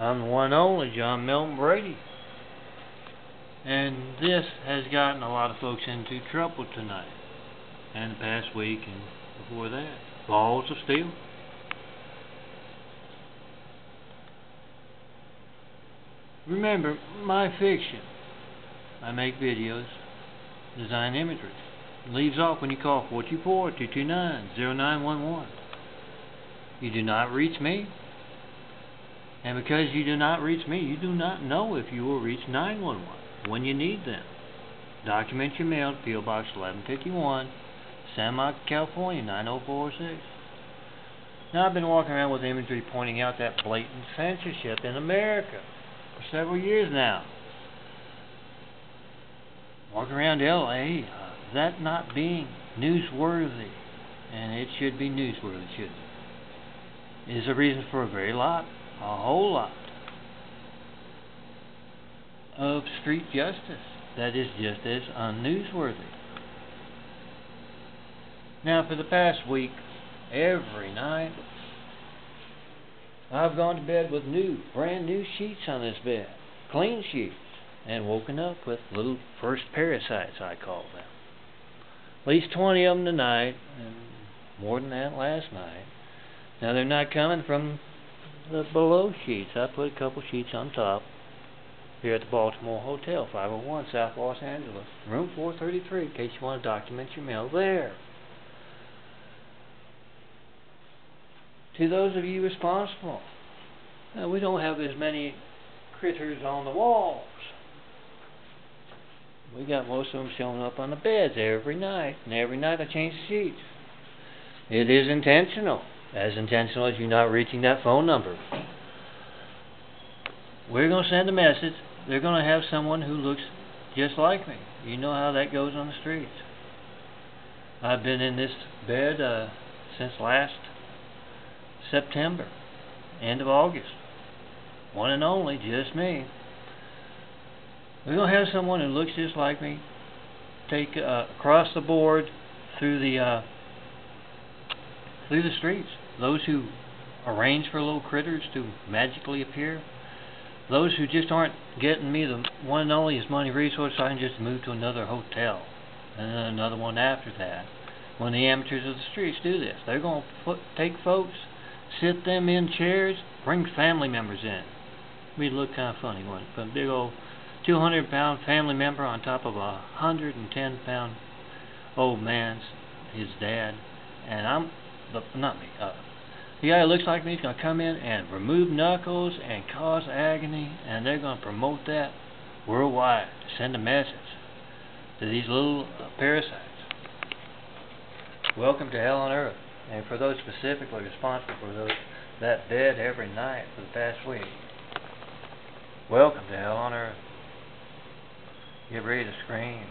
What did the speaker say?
I'm the one only John Melton Brady. And this has gotten a lot of folks into trouble tonight. And the past week and before that. Balls of steel. Remember, my fiction. I make videos, design imagery. Leaves off when you call 424-229-0911. You do not reach me. And because you do not reach me, you do not know if you will reach 911 when you need them. Document your mail P.O. Box 1151, Santa Monica, California 90406. Now I've been walking around with imagery pointing out that blatant censorship in America for several years now. Walking around L.A., uh, that not being newsworthy, and it should be newsworthy, shouldn't it? Is a reason for a very lot, a whole lot of street justice that is just as unnewsworthy. Now, for the past week, every night, I've gone to bed with new, brand new sheets on this bed, clean sheets, and woken up with little first parasites, I call them. At least 20 of them tonight, and more than that last night. Now, they're not coming from the below sheets. I put a couple sheets on top here at the Baltimore Hotel, 501 South Los Angeles, room 433, in case you want to document your mail there. To those of you responsible, uh, we don't have as many critters on the walls. We got most of them showing up on the beds every night, and every night I change the sheets. It is intentional, as intentional as you not reaching that phone number. We're going to send a message they're going to have someone who looks just like me. You know how that goes on the streets. I've been in this bed uh, since last September, end of August. One and only, just me. We're going to have someone who looks just like me take uh, across the board through the uh, through the streets. Those who arrange for little critters to magically appear those who just aren't getting me the one and only is money resource, I can just move to another hotel. And then another one after that. When the amateurs of the streets do this, they're going to take folks, sit them in chairs, bring family members in. We'd look kind of funny, it? Put a big old 200 pound family member on top of a 110 pound old man's, his dad. And I'm, the, not me, uh, the guy who looks like me is going to come in and remove knuckles and cause agony, and they're going to promote that worldwide send a message to these little uh, parasites. Welcome to hell on earth. And for those specifically responsible for those that bed every night for the past week, welcome to hell on earth. Get ready to scream.